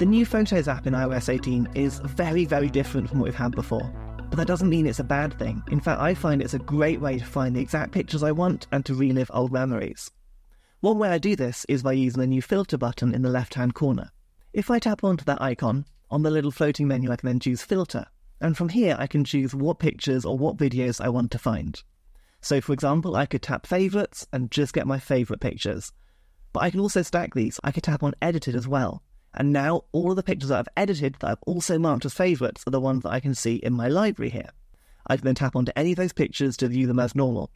The new Photos app in iOS 18 is very, very different from what we've had before. But that doesn't mean it's a bad thing. In fact, I find it's a great way to find the exact pictures I want and to relive old memories. One way I do this is by using the new filter button in the left hand corner. If I tap onto that icon, on the little floating menu I can then choose filter, and from here I can choose what pictures or what videos I want to find. So for example, I could tap favourites and just get my favourite pictures. But I can also stack these, I could tap on edited as well. And now all of the pictures that I've edited that I've also marked as favourites are the ones that I can see in my library here. I can then tap onto any of those pictures to view them as normal.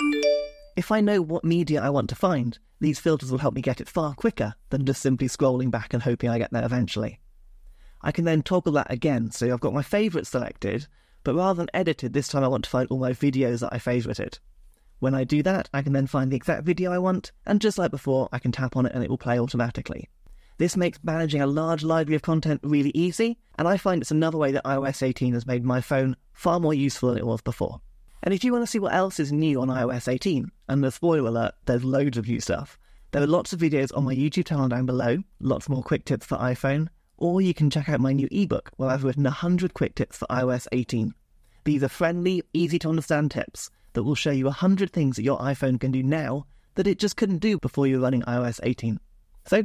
If I know what media I want to find, these filters will help me get it far quicker than just simply scrolling back and hoping I get there eventually. I can then toggle that again, so I've got my favourites selected, but rather than edited, this time I want to find all my videos that I favourited. When I do that, I can then find the exact video I want, and just like before, I can tap on it and it will play automatically. This makes managing a large library of content really easy, and I find it's another way that iOS 18 has made my phone far more useful than it was before. And if you want to see what else is new on iOS 18, and the spoiler alert, there's loads of new stuff, there are lots of videos on my YouTube channel down below, lots more quick tips for iPhone, or you can check out my new ebook where I've written 100 quick tips for iOS 18. These are friendly, easy to understand tips that will show you 100 things that your iPhone can do now that it just couldn't do before you were running iOS 18. So,